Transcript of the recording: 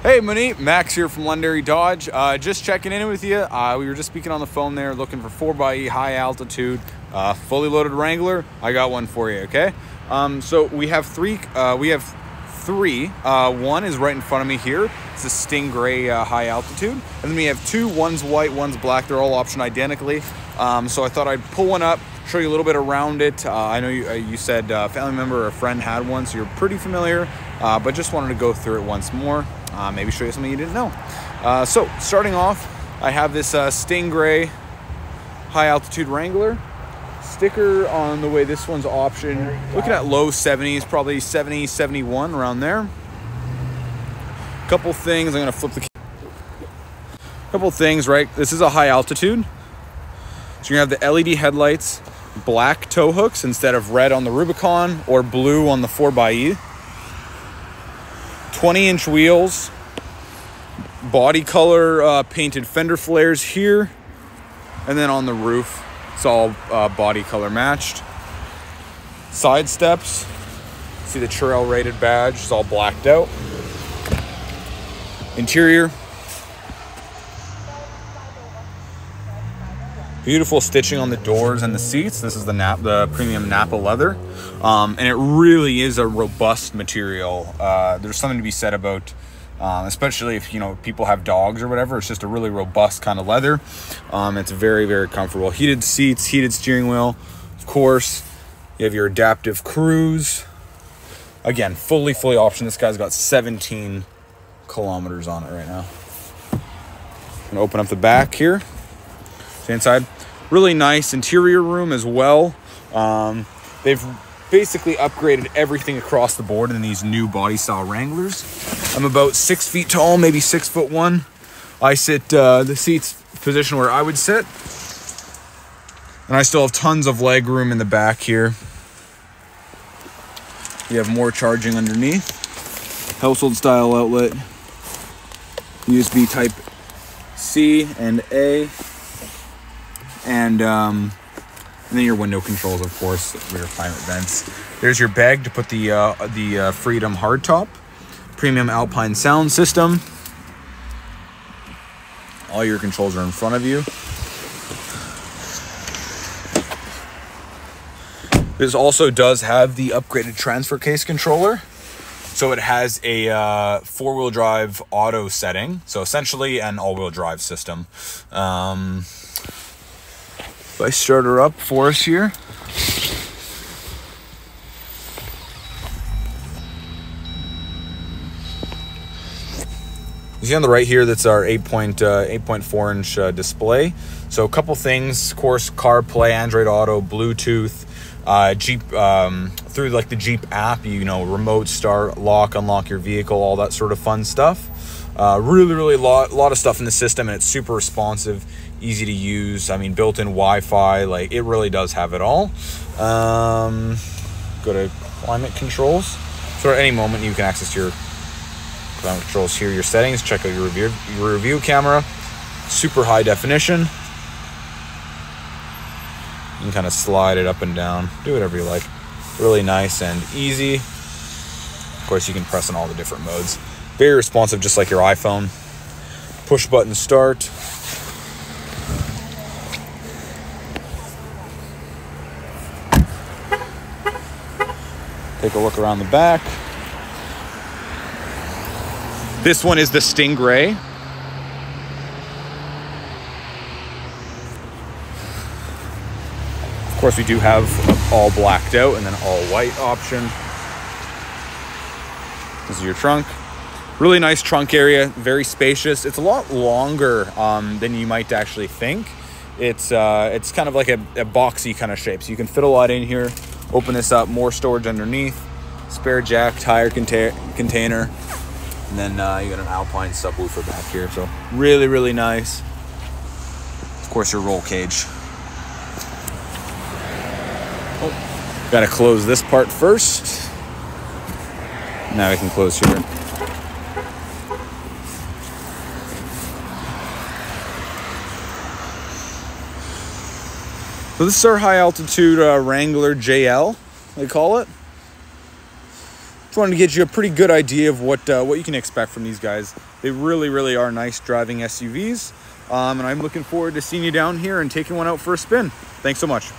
Hey, Money, Max here from Londonderry Dodge. Uh, just checking in with you. Uh, we were just speaking on the phone there, looking for 4xE high altitude, uh, fully loaded Wrangler. I got one for you, okay? Um, so we have three. Uh, we have three. Uh, one is right in front of me here. It's a Sting-Gray uh, high altitude, and then we have two. One's white, one's black. They're all optioned identically. Um, so I thought I'd pull one up, show you a little bit around it. I know you, you said family member or a friend had one, so you're pretty familiar. But just wanted to go through it once more uh, maybe show you something you didn't know. Uh, so starting off, I have this uh, Sting-Gray high altitude Wrangler sticker on the way this one's option. Looking at low 70s, probably 70, 71 around there. Couple things, I'm gonna flip the couple things, right? This is a high altitude. So you're gonna have the LED headlights, black tow hooks instead of red on the Rubicon or blue on the 4xE. 20 inch wheels, body color uh, painted fender flares here, and then on the roof, it's all uh, body color matched. Side steps, see the trail rated badge, it's all blacked out. Interior, beautiful stitching on the doors and the seats. This is the Nap, the premium Napa leather, um, and it really is a robust material. Uh, there's something to be said about, um, especially if you know people have dogs or whatever. It's just a really robust kind of leather. Um, it's very very comfortable. Heated seats, heated steering wheel, of course. You have your adaptive cruise. Again, fully fully option. This guy's got 17 kilometers on it right now. Gonna open up the back here. Inside really nice interior room as well. Um, they've basically upgraded everything across the board in these new body style Wranglers. I'm about six feet tall, maybe six foot one. I sit uh, the seats position where I would sit. And I still have tons of leg room in the back here. You have more charging underneath. Household style outlet. USB type C and A and um, and then your window controls, of course, rear climate vents. There's your bag to put the uh, the uh, Freedom hardtop, premium Alpine sound system. All your controls are in front of you. This also does have the upgraded transfer case controller. So it has a uh, four-wheel drive auto setting. So essentially an all-wheel drive system. Um, if I start her up for us here. You see on the right here, that's our 8.8.4 uh, inch uh, display. So a couple things, of course, CarPlay, Android Auto, Bluetooth, uh, Jeep um, through like the Jeep app. You know, remote start, lock, unlock your vehicle, all that sort of fun stuff. Uh, really, really lot, lot of stuff in the system, and it's super responsive, easy to use. I mean, built-in Wi-Fi, like it really does have it all. Um, go to climate controls. So at any moment, you can access your climate controls here, your settings. Check out your review, your review camera. Super high definition. You can kind of slide it up and down. Do whatever you like. Really nice and easy. Of course, you can press in all the different modes. Very responsive, just like your iPhone. Push button start. Take a look around the back. This one is the Sting-Gray. Of course, we do have all blacked out and then all white option. This is your trunk. Really nice trunk area, very spacious. It's a lot longer um, than you might actually think. It's uh, it's kind of like a, a boxy kind of shape, so you can fit a lot in here. Open this up, more storage underneath. Spare jack, tire conta container, and then uh, you got an Alpine subwoofer back here. So really, really nice. Of course, your roll cage. Oh, got to close this part first. Now we can close here. So this is our high altitude uh, Wrangler JL, they call it. Just wanted to get you a pretty good idea of what uh, what you can expect from these guys. They really, really are nice driving SUVs. Um, and I'm looking forward to seeing you down here and taking one out for a spin. Thanks so much.